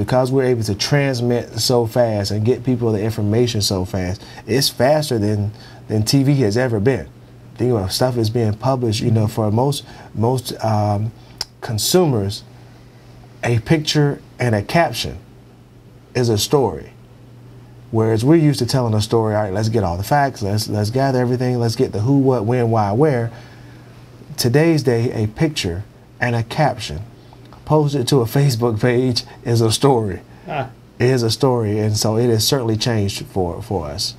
because we're able to transmit so fast and get people the information so fast, it's faster than than TV has ever been. Think about stuff is being published. You know, for most most um, consumers, a picture and a caption is a story. Whereas we're used to telling a story, all right, let's get all the facts, let's let's gather everything, let's get the who, what, when, why, where. Today's day, a picture and a caption posted to a Facebook page is a story. Ah. It is a story, and so it has certainly changed for for us.